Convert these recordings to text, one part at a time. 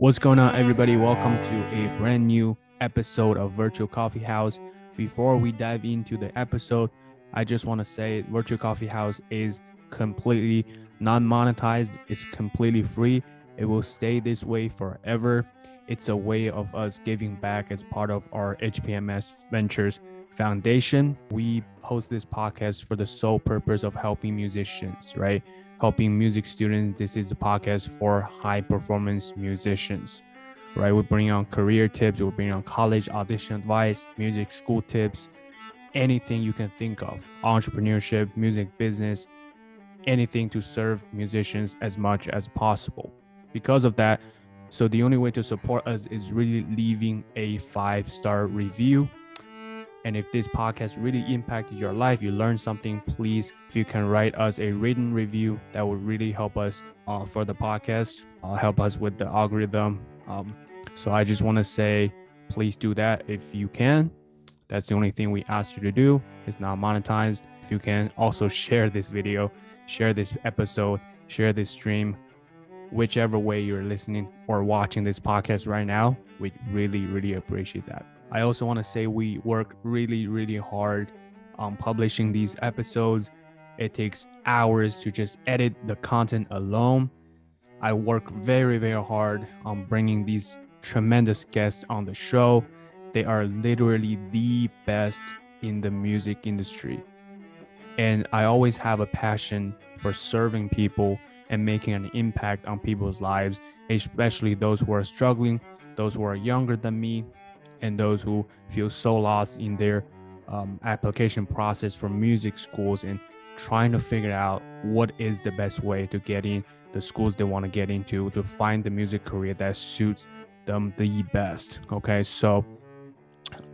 What's going on, everybody? Welcome to a brand new episode of Virtual Coffee House. Before we dive into the episode, I just want to say Virtual Coffee House is completely non monetized, it's completely free. It will stay this way forever. It's a way of us giving back as part of our HPMS Ventures Foundation. We host this podcast for the sole purpose of helping musicians, right? Helping music students. This is a podcast for high performance musicians, right? We bring on career tips, we bring on college audition advice, music school tips, anything you can think of, entrepreneurship, music business, anything to serve musicians as much as possible. Because of that, so the only way to support us is really leaving a five star review. And if this podcast really impacted your life, you learned something, please, if you can write us a written review, that would really help us uh, for the podcast, uh, help us with the algorithm. Um, so I just want to say, please do that if you can. That's the only thing we ask you to do. It's not monetized. If you can also share this video, share this episode, share this stream, whichever way you're listening or watching this podcast right now, we really, really appreciate that. I also want to say we work really, really hard on publishing these episodes. It takes hours to just edit the content alone. I work very, very hard on bringing these tremendous guests on the show. They are literally the best in the music industry. And I always have a passion for serving people and making an impact on people's lives, especially those who are struggling, those who are younger than me, and those who feel so lost in their um, application process for music schools and trying to figure out what is the best way to get in the schools they want to get into to find the music career that suits them the best. Okay, so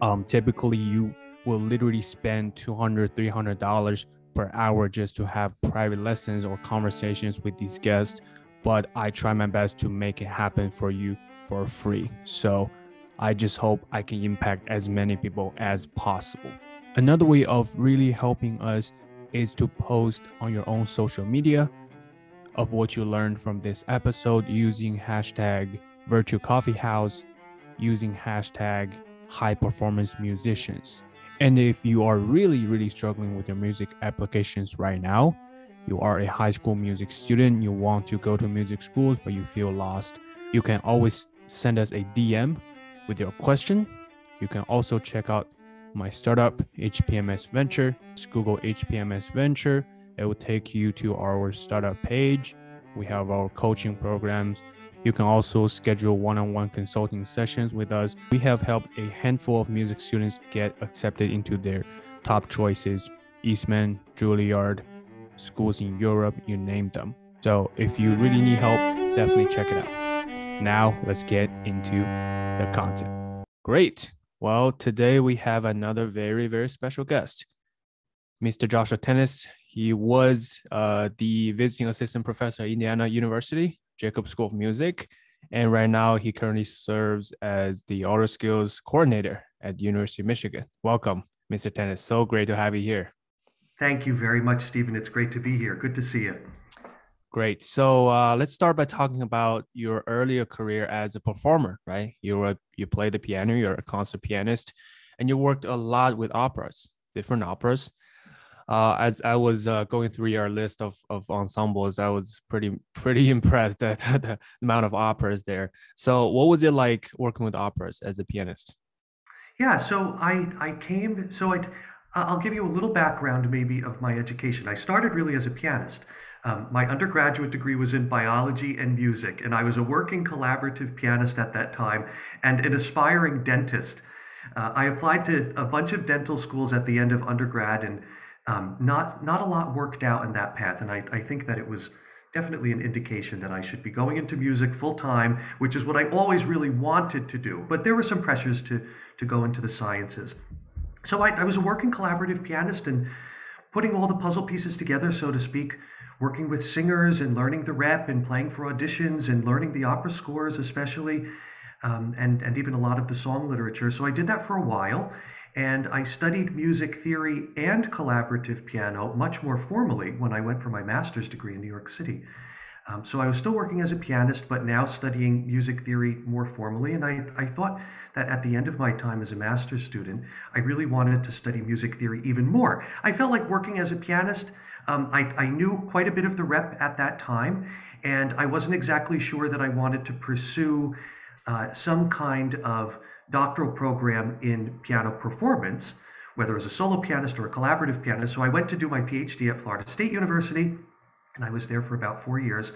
um, typically you will literally spend 200 300 dollars per hour just to have private lessons or conversations with these guests but i try my best to make it happen for you for free so i just hope i can impact as many people as possible. Another way of really helping us is to post on your own social media of what you learned from this episode using hashtag virtual coffee house using hashtag high performance musicians. And if you are really, really struggling with your music applications right now, you are a high school music student, you want to go to music schools, but you feel lost, you can always send us a DM with your question. You can also check out my startup, HPMS Venture. Just Google HPMS Venture. It will take you to our startup page. We have our coaching programs, you can also schedule one on one consulting sessions with us. We have helped a handful of music students get accepted into their top choices Eastman, Juilliard, schools in Europe, you name them. So if you really need help, definitely check it out. Now let's get into the content. Great. Well, today we have another very, very special guest, Mr. Joshua Tanis. He was uh, the visiting assistant professor at Indiana University Jacobs School of Music. And right now, he currently serves as the Aural Skills Coordinator at the University of Michigan. Welcome, Mr. Tanis. So great to have you here. Thank you very much, Stephen. It's great to be here. Good to see you. Great. So uh, let's start by talking about your earlier career as a performer, right? You were you played the piano. You're a concert pianist, and you worked a lot with operas, different operas uh, as I was uh, going through your list of, of ensembles, I was pretty pretty impressed at the amount of operas there. So, what was it like working with operas as a pianist? Yeah, so I I came so I I'll give you a little background maybe of my education. I started really as a pianist. Um, my undergraduate degree was in biology and music, and I was a working collaborative pianist at that time and an aspiring dentist. Uh, I applied to a bunch of dental schools at the end of undergrad and um, not not a lot worked out in that path, and I, I think that it was definitely an indication that I should be going into music full time, which is what I always really wanted to do. But there were some pressures to to go into the sciences. So I, I was a working collaborative pianist and putting all the puzzle pieces together, so to speak, working with singers and learning the rep and playing for auditions and learning the opera scores, especially, um, and and even a lot of the song literature. So I did that for a while. And I studied music theory and collaborative piano much more formally when I went for my master's degree in New York City. Um, so I was still working as a pianist, but now studying music theory more formally. And I, I thought that at the end of my time as a master's student, I really wanted to study music theory even more. I felt like working as a pianist, um, I, I knew quite a bit of the rep at that time, and I wasn't exactly sure that I wanted to pursue uh, some kind of doctoral program in piano performance, whether as a solo pianist or a collaborative pianist. So I went to do my PhD at Florida State University and I was there for about four years.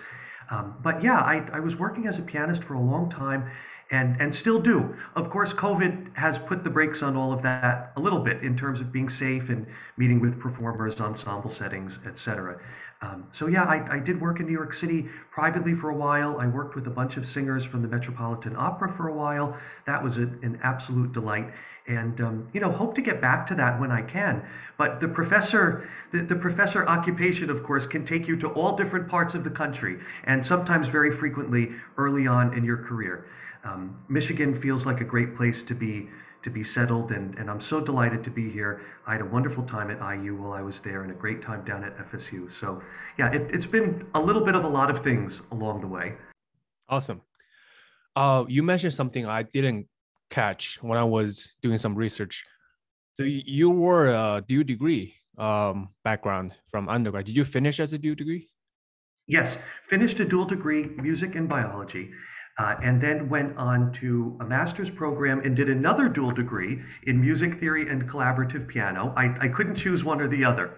Um, but yeah, I, I was working as a pianist for a long time and, and still do. Of course, COVID has put the brakes on all of that a little bit in terms of being safe and meeting with performers, ensemble settings, etc. Um, so yeah, I, I did work in New York City privately for a while. I worked with a bunch of singers from the Metropolitan Opera for a while. That was a, an absolute delight and um, you know hope to get back to that when i can but the professor the, the, professor occupation of course can take you to all different parts of the country and sometimes very frequently early on in your career um, michigan feels like a great place to be to be settled and, and i'm so delighted to be here i had a wonderful time at iu while i was there and a great time down at fsu so yeah it, it's been a little bit of a lot of things along the way awesome uh, you mentioned something i didn't catch when I was doing some research. So you were a dual degree um, background from undergrad. Did you finish as a dual degree? Yes, finished a dual degree, music and biology, uh, and then went on to a master's program and did another dual degree in music theory and collaborative piano. I, I couldn't choose one or the other.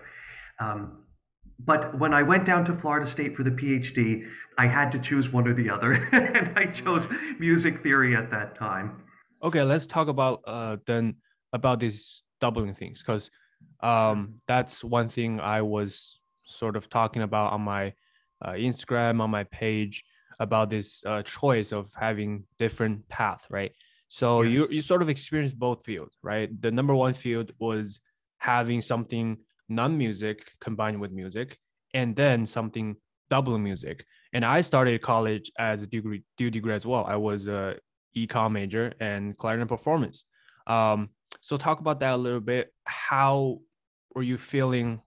Um, but when I went down to Florida State for the PhD, I had to choose one or the other, and I chose music theory at that time okay let's talk about uh then about these doubling things because um that's one thing i was sort of talking about on my uh, instagram on my page about this uh, choice of having different path right so yes. you you sort of experienced both fields right the number one field was having something non-music combined with music and then something double music and i started college as a degree degree as well i was a econ major and clarinet performance. Um, so talk about that a little bit. How were you feeling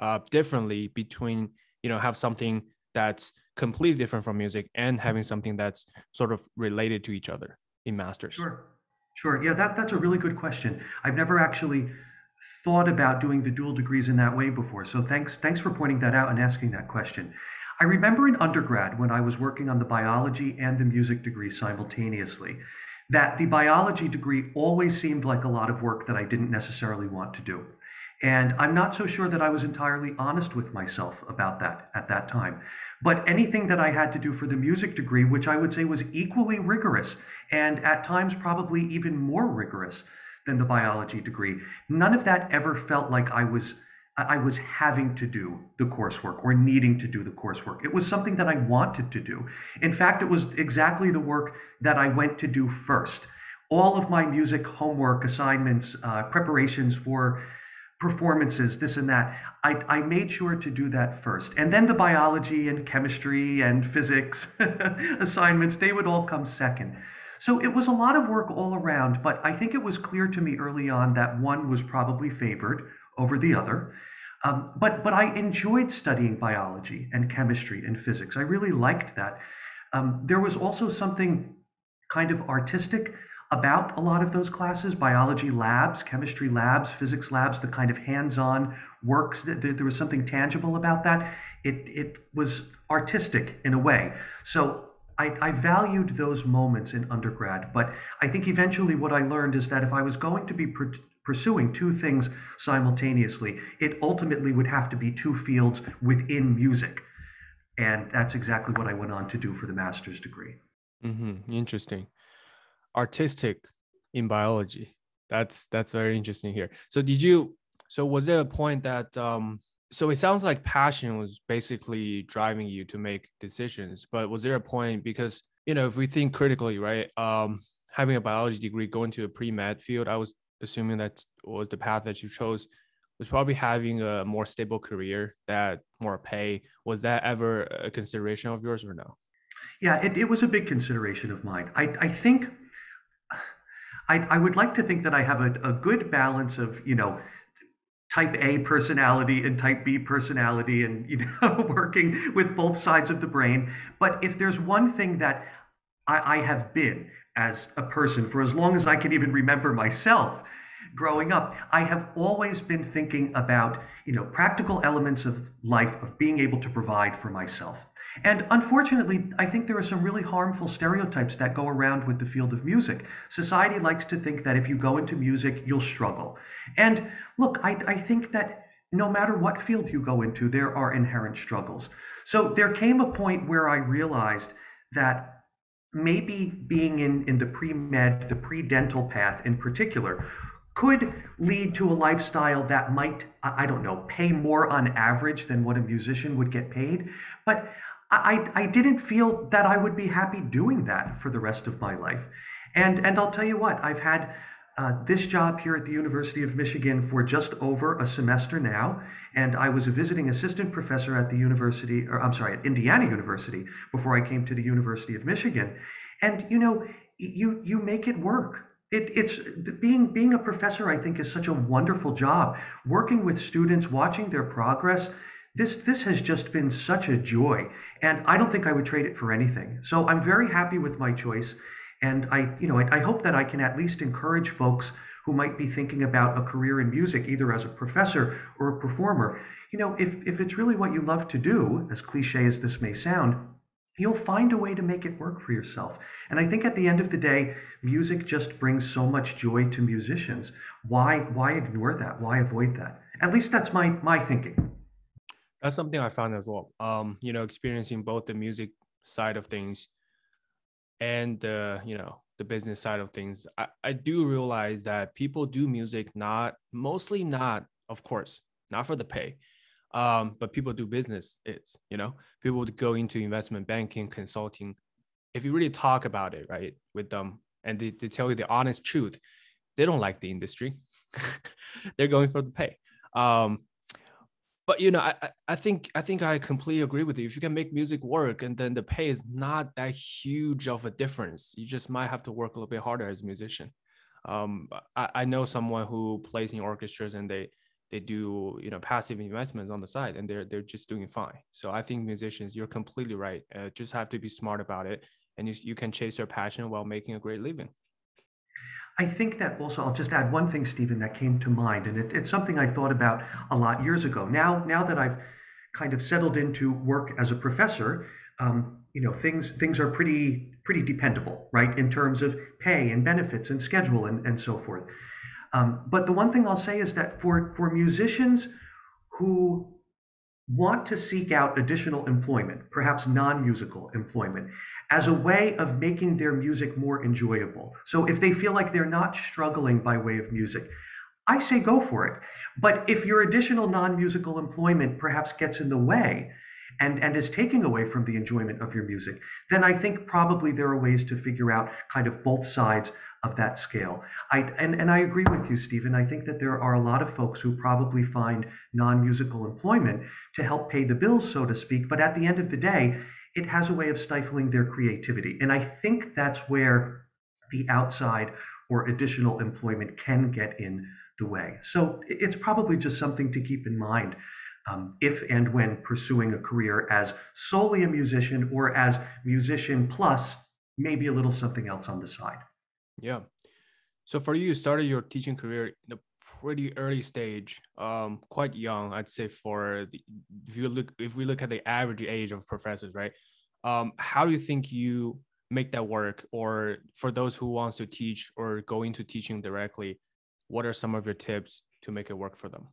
uh, differently between you know have something that's completely different from music and having something that's sort of related to each other in masters? Sure, sure. Yeah, that that's a really good question. I've never actually thought about doing the dual degrees in that way before. So thanks thanks for pointing that out and asking that question. I remember in undergrad when I was working on the biology and the music degree simultaneously, that the biology degree always seemed like a lot of work that I didn't necessarily want to do. And I'm not so sure that I was entirely honest with myself about that at that time. But anything that I had to do for the music degree, which I would say was equally rigorous and at times probably even more rigorous than the biology degree, none of that ever felt like I was I was having to do the coursework or needing to do the coursework. It was something that I wanted to do. In fact, it was exactly the work that I went to do first. All of my music homework, assignments, uh, preparations for performances, this and that, I, I made sure to do that first. And then the biology and chemistry and physics assignments, they would all come second. So it was a lot of work all around, but I think it was clear to me early on that one was probably favored over the other. Um, but, but I enjoyed studying biology and chemistry and physics. I really liked that. Um, there was also something kind of artistic about a lot of those classes biology labs, chemistry labs, physics labs, the kind of hands on works. There was something tangible about that. It, it was artistic in a way. So I, I, valued those moments in undergrad, but I think eventually what I learned is that if I was going to be pursuing two things simultaneously, it ultimately would have to be two fields within music. And that's exactly what I went on to do for the master's degree. Mm-hmm. Interesting. Artistic in biology. That's that's very interesting here. So did you? So was there a point that? Um, so it sounds like passion was basically driving you to make decisions. But was there a point because you know if we think critically, right? Um, having a biology degree, going to a pre med field, I was assuming that was the path that you chose, was probably having a more stable career, that more pay. Was that ever a consideration of yours or no? Yeah, it, it was a big consideration of mine. I, I think I, I would like to think that I have a, a good balance of, you know, type A personality and type B personality and you know working with both sides of the brain. But if there's one thing that I, I have been as a person for as long as I can even remember myself growing up, I have always been thinking about, you know, practical elements of life of being able to provide for myself. And unfortunately, I think there are some really harmful stereotypes that go around with the field of music. Society likes to think that if you go into music, you'll struggle. And look, I, I think that no matter what field you go into, there are inherent struggles. So there came a point where I realized that maybe being in, in the pre med, the pre dental path in particular, could lead to a lifestyle that might, I don't know, pay more on average than what a musician would get paid. But I, I didn't feel that I would be happy doing that for the rest of my life. And, and I'll tell you what, I've had uh, this job here at the University of Michigan for just over a semester now, and I was a visiting assistant professor at the university, or I'm sorry, at Indiana University before I came to the University of Michigan. And you know, you you make it work. It, it's being being a professor. I think is such a wonderful job. Working with students, watching their progress. This this has just been such a joy, and I don't think I would trade it for anything. So I'm very happy with my choice. And I, you know, I, I hope that I can at least encourage folks who might be thinking about a career in music, either as a professor or a performer. You know, if, if it's really what you love to do, as cliche as this may sound, you'll find a way to make it work for yourself. And I think at the end of the day, music just brings so much joy to musicians. Why why ignore that? Why avoid that? At least that's my my thinking. That's something I found as well. Um, you know, experiencing both the music side of things and the you know the business side of things. I, I do realize that people do music not mostly not of course not for the pay um, but people do business is you know? People would go into investment banking consulting. If you really talk about it right with them and they, they tell you the honest truth they don't like the industry. They're going for the pay um, but you know, I, I think I think I completely agree with you. If you can make music work and then the pay is not that huge of a difference, you just might have to work a little bit harder as a musician. Um, I, I know someone who plays in orchestras and they they do you know passive investments on the side and they're they're just doing fine. So I think musicians, you're completely right. Uh, just have to be smart about it, and you, you can chase your passion while making a great living. I think that also, I'll just add one thing, Stephen, that came to mind, and it, it's something I thought about a lot years ago. Now, now that I've kind of settled into work as a professor, um, you know, things things are pretty pretty dependable, right, in terms of pay and benefits and schedule and, and so forth. Um, but the one thing I'll say is that for for musicians who want to seek out additional employment, perhaps non-musical employment, as a way of making their music more enjoyable. So if they feel like they're not struggling by way of music, I say go for it. But if your additional non musical employment perhaps gets in the way and, and is taking away from the enjoyment of your music, then I think probably there are ways to figure out kind of both sides of that scale. I, and, and I agree with you, Stephen. I think that there are a lot of folks who probably find non musical employment to help pay the bills, so to speak. But at the end of the day, it has a way of stifling their creativity. And I think that's where the outside or additional employment can get in the way. So it's probably just something to keep in mind um, if and when pursuing a career as solely a musician or as musician plus maybe a little something else on the side. Yeah. So for you, you started your teaching career in a pretty early stage, um, quite young, I'd say. For the, if you look, if we look at the average age of professors, right? Um, how do you think you make that work? Or for those who wants to teach or go into teaching directly, what are some of your tips to make it work for them?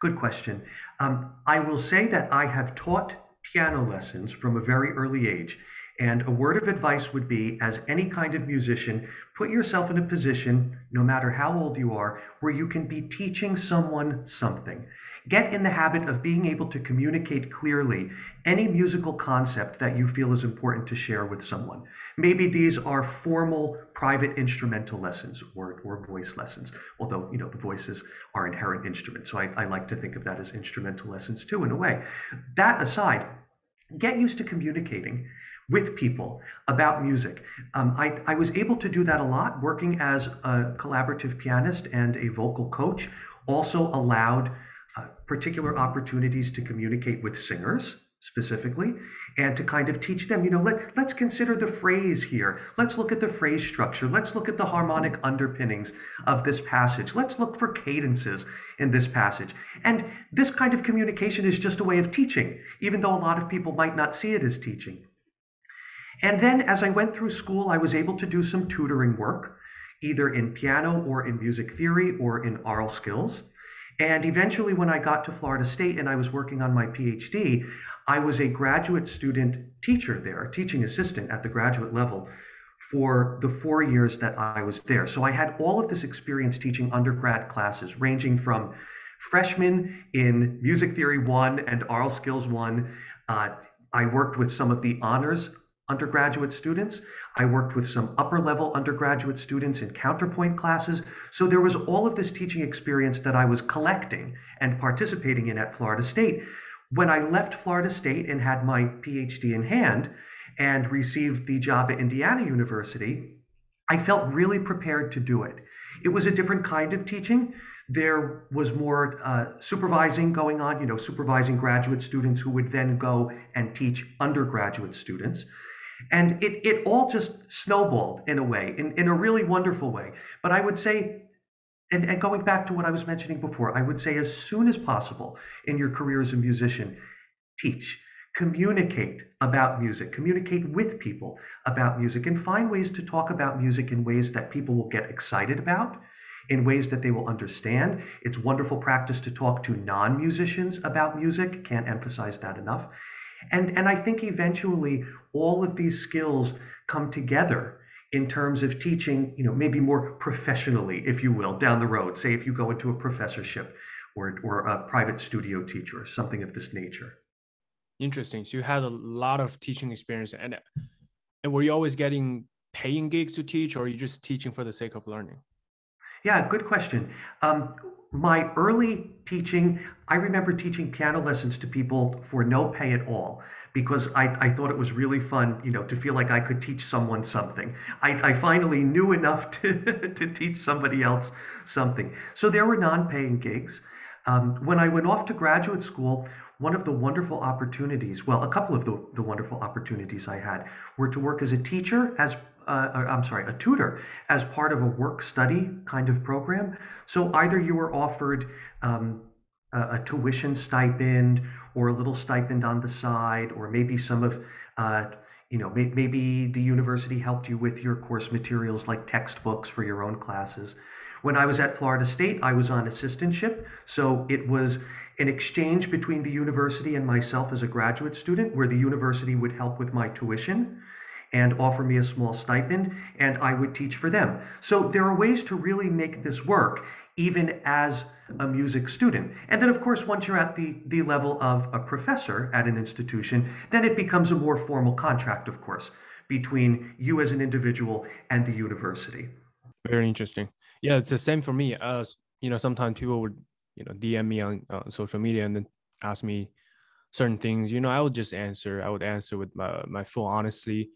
Good question. Um, I will say that I have taught piano lessons from a very early age. And a word of advice would be as any kind of musician, put yourself in a position, no matter how old you are, where you can be teaching someone something. Get in the habit of being able to communicate clearly any musical concept that you feel is important to share with someone. Maybe these are formal private instrumental lessons or, or voice lessons, although you know the voices are inherent instruments. So I, I like to think of that as instrumental lessons too, in a way. That aside, get used to communicating with people about music. Um, I, I was able to do that a lot working as a collaborative pianist and a vocal coach also allowed uh, particular opportunities to communicate with singers specifically and to kind of teach them you know let, let's consider the phrase here. Let's look at the phrase structure. Let's look at the harmonic underpinnings of this passage. Let's look for cadences in this passage. And this kind of communication is just a way of teaching even though a lot of people might not see it as teaching and then as i went through school i was able to do some tutoring work either in piano or in music theory or in aural skills and eventually, when I got to Florida State and I was working on my PhD, I was a graduate student teacher there, teaching assistant at the graduate level for the four years that I was there. So I had all of this experience teaching undergrad classes, ranging from freshmen in Music Theory 1 and Aural Skills 1. Uh, I worked with some of the honors undergraduate students. I worked with some upper level undergraduate students in counterpoint classes. So there was all of this teaching experience that I was collecting and participating in at Florida State. When I left Florida State and had my PhD in hand and received the job at Indiana University, I felt really prepared to do it. It was a different kind of teaching. There was more uh, supervising going on, you know, supervising graduate students who would then go and teach undergraduate students. And it, it all just snowballed in a way, in, in a really wonderful way. But I would say and, and going back to what I was mentioning before, I would say as soon as possible in your career as a musician, teach, communicate about music, communicate with people about music, and find ways to talk about music in ways that people will get excited about, in ways that they will understand. It's wonderful practice to talk to non musicians about music, can't emphasize that enough. And, and I think eventually all of these skills come together in terms of teaching, you know, maybe more professionally, if you will, down the road. Say if you go into a professorship or, or a private studio teacher, something of this nature. Interesting. So you had a lot of teaching experience, and and were you always getting paying gigs to teach, or are you just teaching for the sake of learning? Yeah, good question. Um, my early teaching, I remember teaching piano lessons to people for no pay at all because I, I thought it was really fun, you know, to feel like I could teach someone something. I, I finally knew enough to, to teach somebody else something. So there were non paying gigs. Um, when I went off to graduate school, one of the wonderful opportunities, well, a couple of the, the wonderful opportunities I had were to work as a teacher, as uh, I'm sorry, a tutor, as part of a work study kind of program. So either you were offered um, a, a, tuition stipend or a little stipend on the side, or maybe some of, uh, you know, may, maybe the university helped you with your course materials like textbooks for your own classes. When I was at Florida State, I was on assistantship, so it was an exchange between the university and myself as a graduate student, where the university would help with my tuition and offer me a small stipend, and I would teach for them. So there are ways to really make this work, even as a music student. And then, of course, once you're at the, the level of a professor at an institution, then it becomes a more formal contract, of course, between you as an individual and the university. Very interesting. Yeah, it's the same for me. Uh, you know, sometimes people would, you know, DM me on uh, social media and then ask me certain things. You know, I would just answer. I would answer with my, my full honesty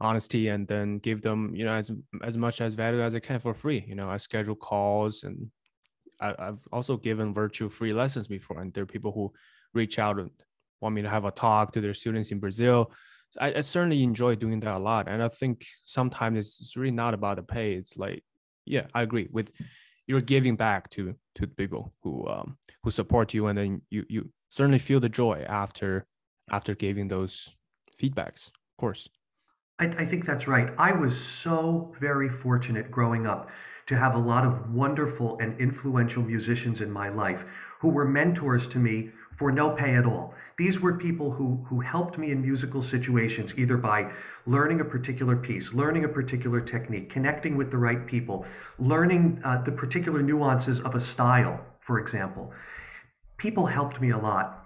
honesty and then give them you know as as much as value as I can for free. You know, I schedule calls and I, have also given virtual free lessons before, and there are people who reach out and want me to have a talk to their students in Brazil. So I, I, certainly enjoy doing that a lot, and I think sometimes it's, it's really not about the pay. It's like, yeah, I agree with you're giving back to to people who um who support you, and then you you certainly feel the joy after after giving those feedbacks. Of course. I, I think that's right. I was so very fortunate growing up to have a lot of wonderful and influential musicians in my life who were mentors to me for no pay at all. These were people who, who helped me in musical situations, either by learning a particular piece, learning a particular technique, connecting with the right people, learning uh, the particular nuances of a style, for example. People helped me a lot.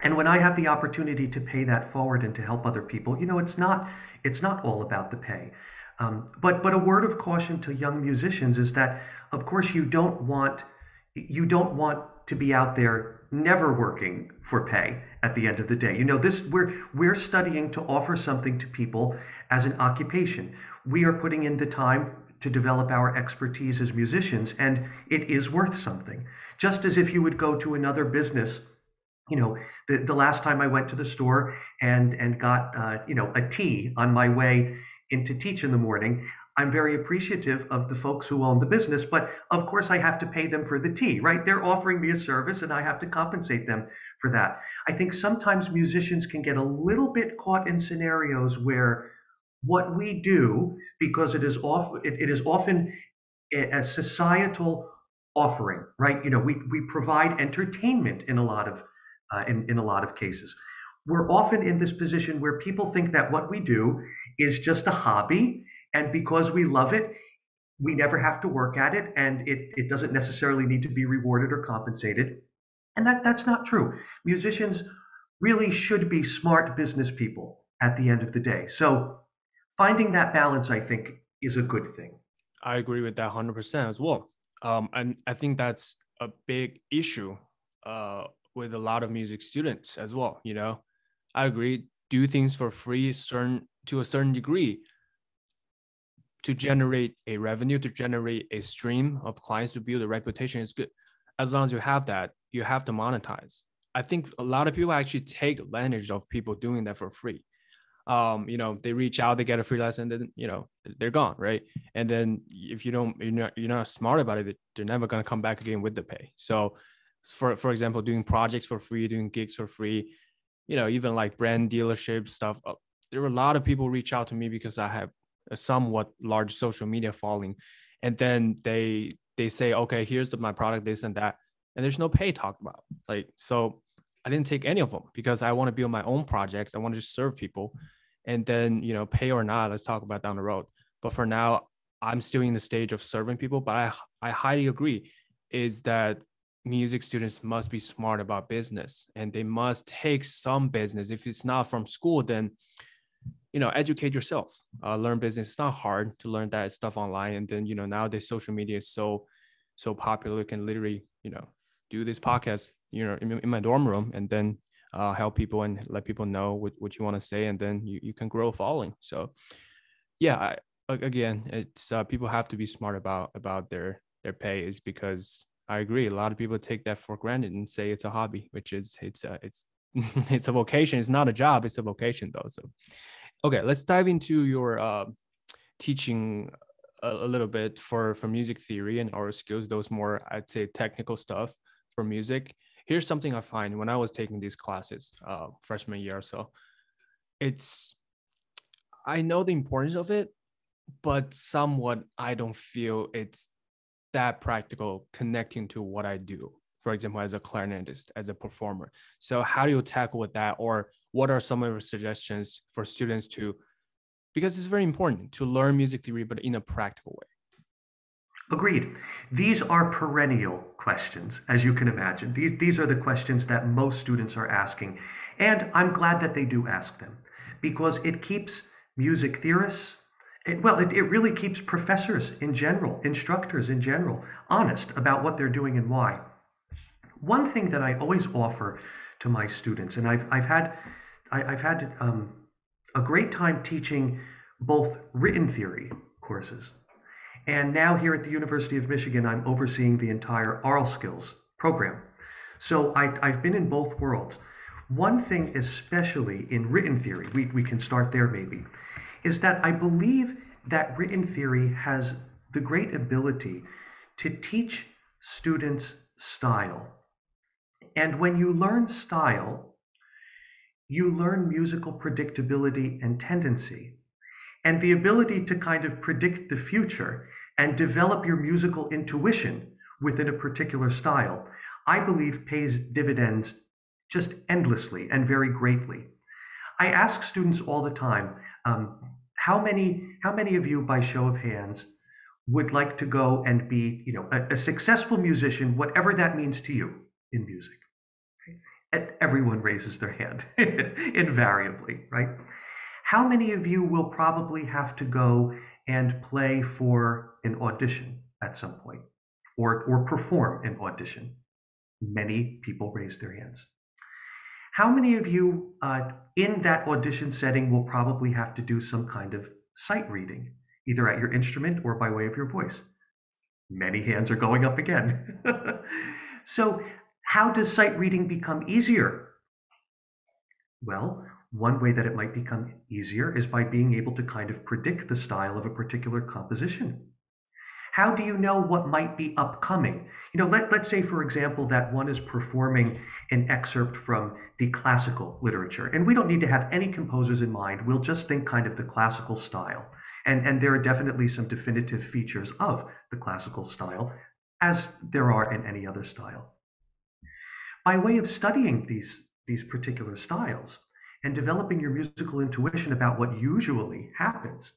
And when I have the opportunity to pay that forward and to help other people, you know, it's not it's not all about the pay. Um, but but a word of caution to young musicians is that, of course, you don't want you don't want to be out there never working for pay at the end of the day. You know, this we're we're studying to offer something to people as an occupation. We are putting in the time to develop our expertise as musicians, and it is worth something. Just as if you would go to another business you know, the, the last time I went to the store and and got uh, you know a tea on my way in to teach in the morning, I'm very appreciative of the folks who own the business, but of course I have to pay them for the tea, right? They're offering me a service and I have to compensate them for that. I think sometimes musicians can get a little bit caught in scenarios where what we do, because it is off, it, it is often a, a societal offering, right? You know, we, we provide entertainment in a lot of uh, in, in a lot of cases. We're often in this position where people think that what we do is just a hobby and because we love it, we never have to work at it and it, it doesn't necessarily need to be rewarded or compensated. And that, that's not true. Musicians really should be smart business people at the end of the day. So finding that balance, I think, is a good thing. I agree with that 100% as well. Um, and I think that's a big issue uh, with a lot of music students as well. You know, I agree, do things for free certain to a certain degree to generate a revenue, to generate a stream of clients, to build a reputation is good. As long as you have that, you have to monetize. I think a lot of people actually take advantage of people doing that for free. Um, you know, they reach out, they get a free lesson, then you know they're gone, right? And then if you don't, you're not, you're not smart about it, they're never gonna come back again with the pay. So, for for example, doing projects for free, doing gigs for free, you know, even like brand dealership stuff. Uh, there were a lot of people reach out to me because I have a somewhat large social media following. And then they they say okay here's the, my product this and that and there's no pay talked about like so i didn't take any of them because i want to build my own projects. I want to just serve people. And then you know pay or not let's talk about down the road. But for now i'm still in the stage of serving people. But i i highly agree is that music students must be smart about business and they must take some business. If it's not from school then you know educate yourself. Uh, learn business. It's not hard to learn that stuff online and then you know nowadays social media is so so popular you can literally you know do this podcast you know in, in my dorm room and then uh, help people and let people know what, what you want to say and then you, you can grow following. So yeah I, again it's uh, people have to be smart about about their their pay is because i agree a lot of people take that for granted and say it's a hobby which is it's uh, it's it's a vocation it's not a job it's a vocation though so. Okay let's dive into your uh, teaching a, a, little bit for for music theory and aural skills those more i'd say technical stuff for music. Here's something i find when i was taking these classes uh, freshman year or so. It's i know the importance of it but somewhat i don't feel it's that practical connecting to what i do for example, as a clarinetist, as a performer. So how do you tackle with that? Or what are some of your suggestions for students to, because it's very important to learn music theory, but in a practical way? Agreed. These are perennial questions, as you can imagine. These, these are the questions that most students are asking. And I'm glad that they do ask them because it keeps music theorists, it, well, it, it really keeps professors in general, instructors in general, honest about what they're doing and why. One thing that I always offer to my students, and I've, I've had, I, have had um, a great time teaching both written theory courses, and now here at the University of Michigan, I'm overseeing the entire aural skills program. So I, I've been in both worlds. One thing, especially in written theory, we, we can start there maybe, is that I believe that written theory has the great ability to teach students style and when you learn style, you learn musical predictability and tendency, and the ability to kind of predict the future and develop your musical intuition within a particular style, I believe pays dividends just endlessly and very greatly. I ask students all the time, um, how many how many of you, by show of hands, would like to go and be, you know, a, a successful musician, whatever that means to you in music? everyone raises their hand invariably, right? How many of you will probably have to go and play for an audition at some point or, or perform an audition? Many people raise their hands. How many of you uh, in that audition setting will probably have to do some kind of sight reading? either at your instrument or by way of your voice. Many hands are going up again. so, how does sight reading become easier? Well, one way that it might become easier is by being able to kind of predict the style of a particular composition. How do you know what might be upcoming? You know, let, let's say, for example, that one is performing an excerpt from the classical literature. And we don't need to have any composers in mind. We'll just think kind of the classical style. And, and there are definitely some definitive features of the classical style, as there are in any other style. By way of studying these, these particular styles and developing your musical intuition about what usually happens,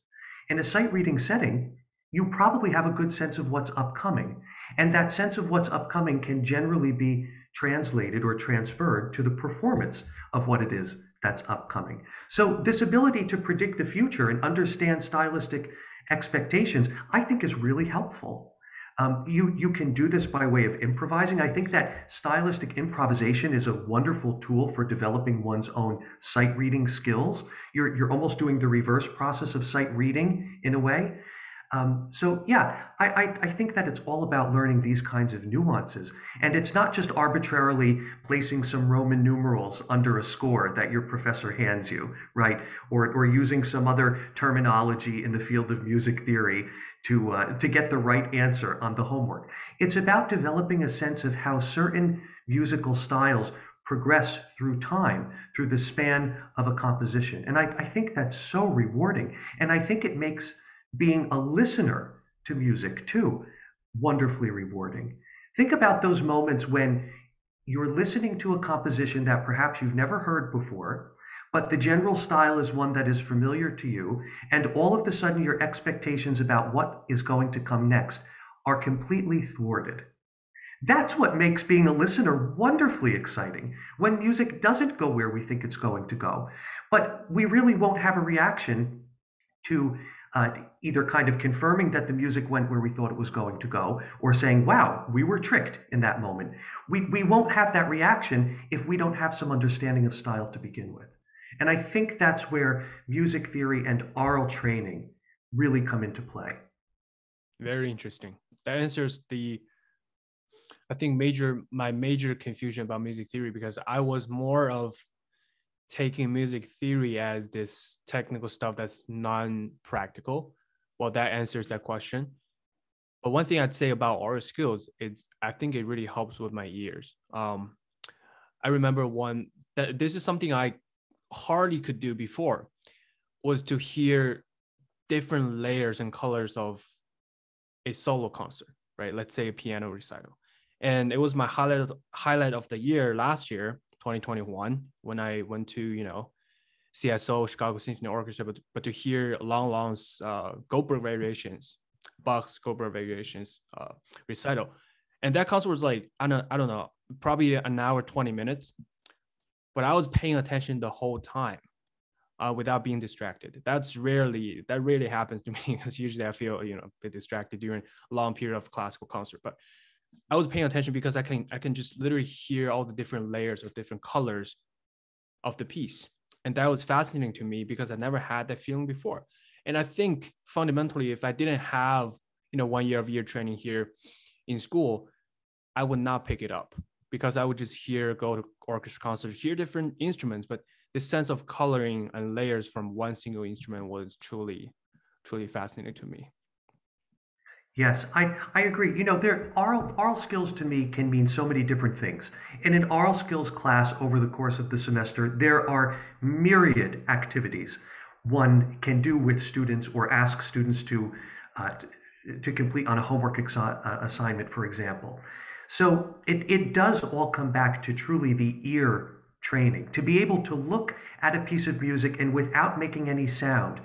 in a sight reading setting, you probably have a good sense of what's upcoming. And that sense of what's upcoming can generally be translated or transferred to the performance of what it is that's upcoming. So, this ability to predict the future and understand stylistic expectations, I think, is really helpful. Um, you, you can do this by way of improvising. I think that stylistic improvisation is a wonderful tool for developing one's own sight reading skills. You're, you're almost doing the reverse process of sight reading in a way. Um, so yeah, I, I, I, think that it's all about learning these kinds of nuances. And it's not just arbitrarily placing some Roman numerals under a score that your professor hands you, right? Or, or using some other terminology in the field of music theory to, uh, to get the right answer on the homework. It's about developing a sense of how certain musical styles progress through time, through the span of a composition. And I, I think that's so rewarding. And I think it makes being a listener to music too wonderfully rewarding. Think about those moments when you're listening to a composition that perhaps you've never heard before, but the general style is one that is familiar to you, and all of a sudden your expectations about what is going to come next are completely thwarted. That's what makes being a listener wonderfully exciting when music doesn't go where we think it's going to go. But we really won't have a reaction to uh, either kind of confirming that the music went where we thought it was going to go or saying, wow, we were tricked in that moment. We, we won't have that reaction if we don't have some understanding of style to begin with. And I think that's where music theory and aural training really come into play. Very interesting. That answers the I think major my major confusion about music theory because I was more of taking music theory as this technical stuff that's non-practical? Well that answers that question. But one thing i'd say about aural skills is i think it really helps with my ears. Um, i remember one that this is something i hardly could do before was to hear different layers and colors of a solo concert right? Let's say a piano recital. And it was my highlight of, highlight of the year last year 2021 when I went to, you know, CSO, Chicago Symphony Orchestra, but, but to hear Lang Lang's uh, Goldberg variations, Bach's Goldberg variations uh, recital. And that concert was like, I don't, I don't know, probably an hour, 20 minutes, but I was paying attention the whole time. Uh, without being distracted. That's rarely that rarely happens to me because usually I feel you know a bit distracted during a long period of classical concert. But I was paying attention because I can I can just literally hear all the different layers of different colors of the piece. And that was fascinating to me because I never had that feeling before. And I think fundamentally, if I didn't have, you know, one year of ear training here in school, I would not pick it up because I would just hear, go to orchestra concert, hear different instruments, but the sense of coloring and layers from one single instrument was truly, truly fascinating to me. Yes, I, I agree. You know, there aural aural skills to me can mean so many different things. And in an aural skills class over the course of the semester, there are myriad activities one can do with students or ask students to uh, to complete on a homework uh, assignment, for example. So it, it does all come back to truly the ear training, to be able to look at a piece of music and without making any sound,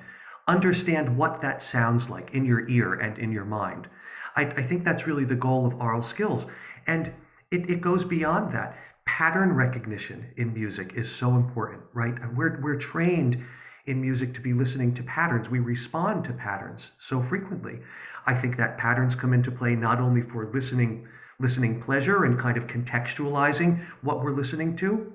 understand what that sounds like in your ear and in your mind. I, I think that's really the goal of aural skills. And it, it goes beyond that. Pattern recognition in music is so important, right? We're, we're trained in music to be listening to patterns. We respond to patterns so frequently. I think that patterns come into play not only for listening, listening pleasure and kind of contextualizing what we're listening to,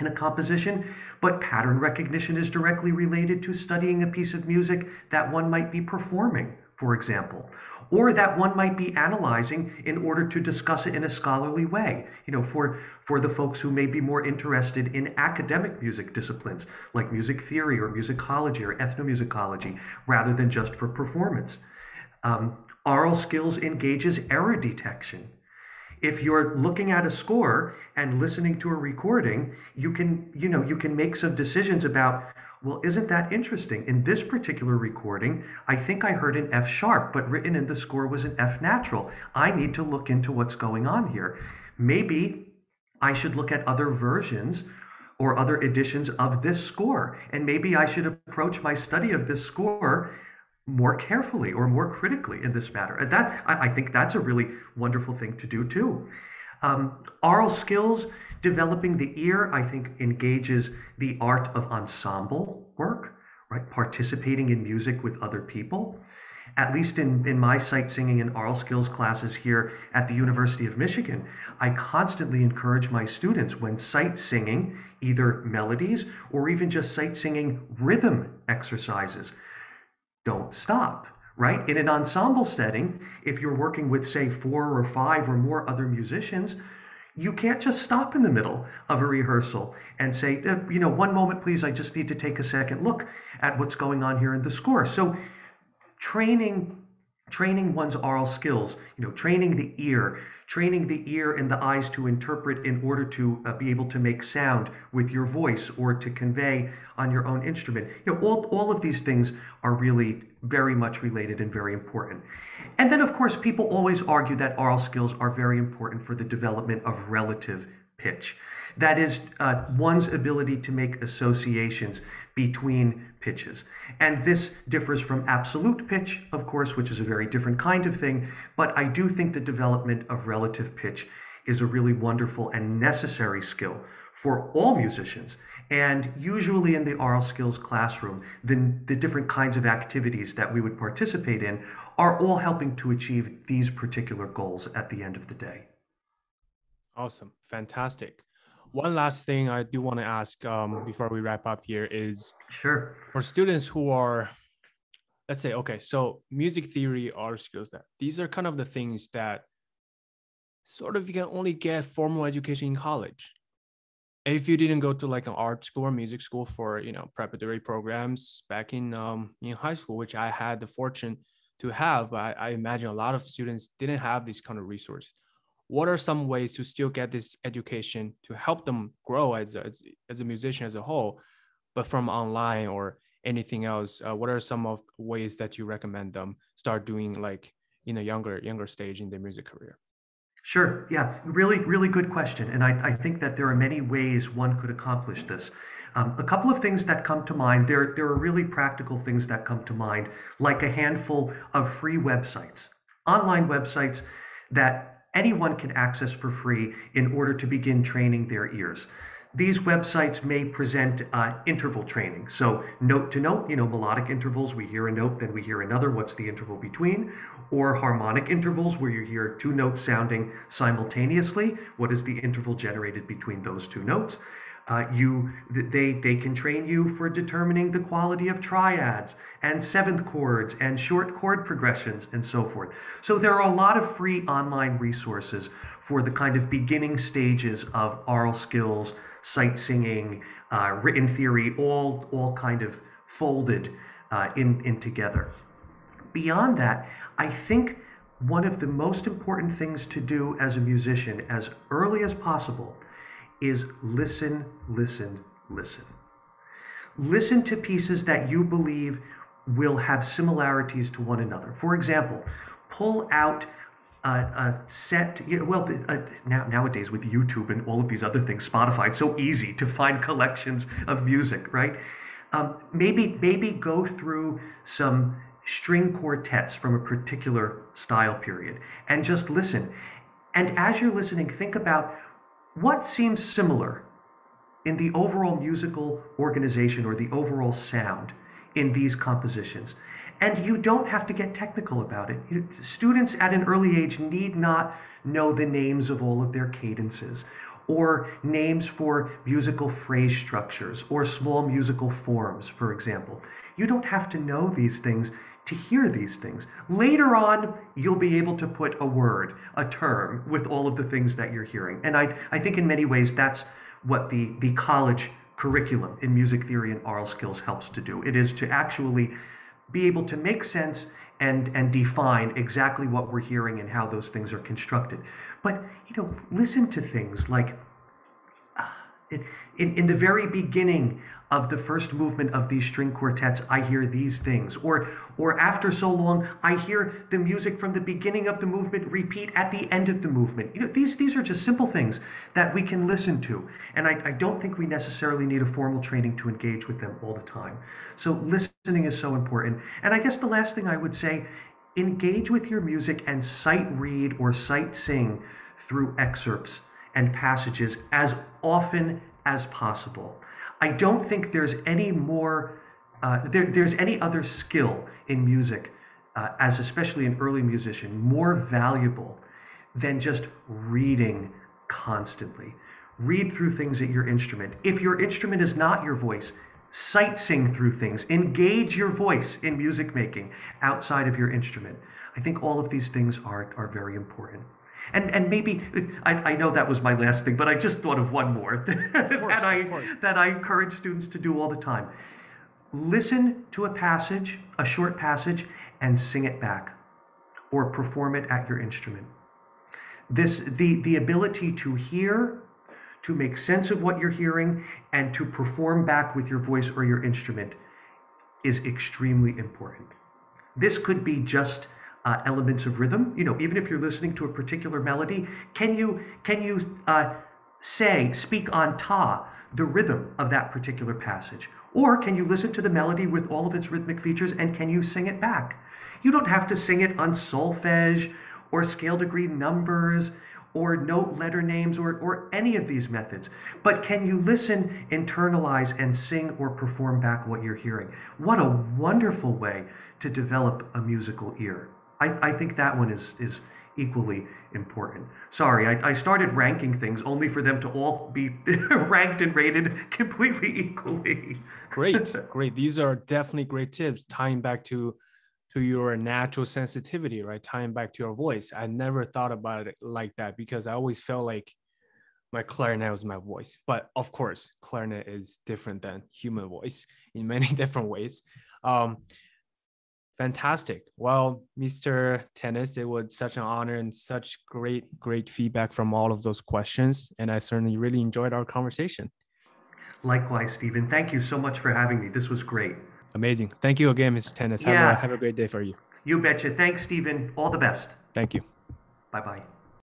in a composition, but pattern recognition is directly related to studying a piece of music that one might be performing, for example, or that one might be analyzing in order to discuss it in a scholarly way. You know, for, for the folks who may be more interested in academic music disciplines like music theory or musicology or ethnomusicology, rather than just for performance. Um, aural skills engages error detection if you're looking at a score and listening to a recording you can you know you can make some decisions about well isn't that interesting? In this particular recording i think i heard an f sharp but written in the score was an f natural. I need to look into what's going on here. Maybe i should look at other versions or other editions of this score and maybe i should approach my study of this score more carefully or more critically in this matter. And that I, I think that's a really wonderful thing to do too. Um, aural skills, developing the ear, I think engages the art of ensemble work, right? Participating in music with other people. At least in, in my sight singing and aural skills classes here at the University of Michigan, I constantly encourage my students when sight singing either melodies or even just sight singing rhythm exercises don't stop, right? In an ensemble setting, if you're working with, say, four or five or more other musicians, you can't just stop in the middle of a rehearsal and say, uh, you know, one moment, please, I just need to take a second look at what's going on here in the score. So, training training one's aural skills, you know, training the ear, training the ear and the eyes to interpret in order to uh, be able to make sound with your voice or to convey on your own instrument. You know, all, all of these things are really very much related and very important. And then, of course, people always argue that aural skills are very important for the development of relative pitch. That is, uh, one's ability to make associations between pitches. And this differs from absolute pitch, of course, which is a very different kind of thing. But I do think the development of relative pitch is a really wonderful and necessary skill for all musicians. And usually in the aural skills classroom, the, the different kinds of activities that we would participate in are all helping to achieve these particular goals at the end of the day. Awesome. Fantastic. One last thing I do want to ask um, before we wrap up here is sure for students who are, let's say, okay, so music theory aural skills that these are kind of the things that sort of you can only get formal education in college. If you didn't go to like an art school or music school for you know preparatory programs back in um, in high school, which I had the fortune to have, but I, I imagine a lot of students didn't have these kind of resources what are some ways to still get this education to help them grow as a, as a musician as a whole but from online or anything else? Uh, what are some of ways that you recommend them start doing like in a younger younger stage in their music career? Sure yeah really really good question and i, I think that there are many ways one could accomplish this. Um, a couple of things that come to mind there, there are really practical things that come to mind like a handful of free websites online websites that anyone can access for free in order to begin training their ears. These websites may present uh, interval training. So, note to note, you know, melodic intervals, we hear a note, then we hear another, what's the interval between? Or harmonic intervals, where you hear two notes sounding simultaneously, what is the interval generated between those two notes? Uh, you, they, they can train you for determining the quality of triads and seventh chords and short chord progressions and so forth. So there are a lot of free online resources for the kind of beginning stages of aural skills, sight singing, uh, written theory, all, all kind of folded uh, in, in together. Beyond that, I think one of the most important things to do as a musician as early as possible is listen, listen, listen. Listen to pieces that you believe will have similarities to one another. For example, pull out a, a set, you know, well, uh, now, nowadays with YouTube and all of these other things, Spotify, it's so easy to find collections of music, right? Um, maybe, maybe go through some string quartets from a particular style period and just listen. And as you're listening, think about what seems similar in the overall musical organization or the overall sound in these compositions? And you don't have to get technical about it. Students at an early age need not know the names of all of their cadences or names for musical phrase structures or small musical forms, for example. You don't have to know these things to hear these things. Later on, you'll be able to put a word, a term, with all of the things that you're hearing. And I, I think in many ways that's what the, the college curriculum in music theory and aural skills helps to do. It is to actually be able to make sense and, and define exactly what we're hearing and how those things are constructed. But, you know, listen to things like uh, in, in the very beginning of the first movement of these string quartets, I hear these things. Or, or after so long, I hear the music from the beginning of the movement repeat at the end of the movement. You know, these, these are just simple things that we can listen to. And I, I don't think we necessarily need a formal training to engage with them all the time. So listening is so important. And I guess the last thing I would say, engage with your music and sight read or sight sing through excerpts and passages as often as possible. I don't think there's any more, uh, there, there's any other skill in music, uh, as especially an early musician, more valuable than just reading constantly. Read through things at your instrument. If your instrument is not your voice, sight sing through things. Engage your voice in music making outside of your instrument. I think all of these things are, are very important. And and maybe I, I know that was my last thing, but I just thought of one more course, that I that I encourage students to do all the time. Listen to a passage, a short passage, and sing it back, or perform it at your instrument. This the the ability to hear, to make sense of what you're hearing, and to perform back with your voice or your instrument is extremely important. This could be just uh, elements of rhythm. You know, even if you're listening to a particular melody, can you can you uh, say speak on ta the rhythm of that particular passage, or can you listen to the melody with all of its rhythmic features and can you sing it back? You don't have to sing it on solfege or scale degree numbers or note letter names or, or any of these methods. But can you listen, internalize, and sing or perform back what you're hearing? What a wonderful way to develop a musical ear. I, I think that one is, is equally important. Sorry, I, I started ranking things only for them to all be ranked and rated completely equally. great, great. These are definitely great tips tying back to to your natural sensitivity, right? Tying back to your voice. I never thought about it like that because I always felt like my clarinet was my voice. But of course, clarinet is different than human voice in many different ways. Um, Fantastic. Well, Mr. Tanis, it was such an honor and such great, great feedback from all of those questions. And I certainly really enjoyed our conversation. Likewise, Stephen. Thank you so much for having me. This was great. Amazing. Thank you again, Mr. Tanis. Have, yeah. a, have a great day for you. You betcha. Thanks, Stephen. All the best. Thank you. Bye bye.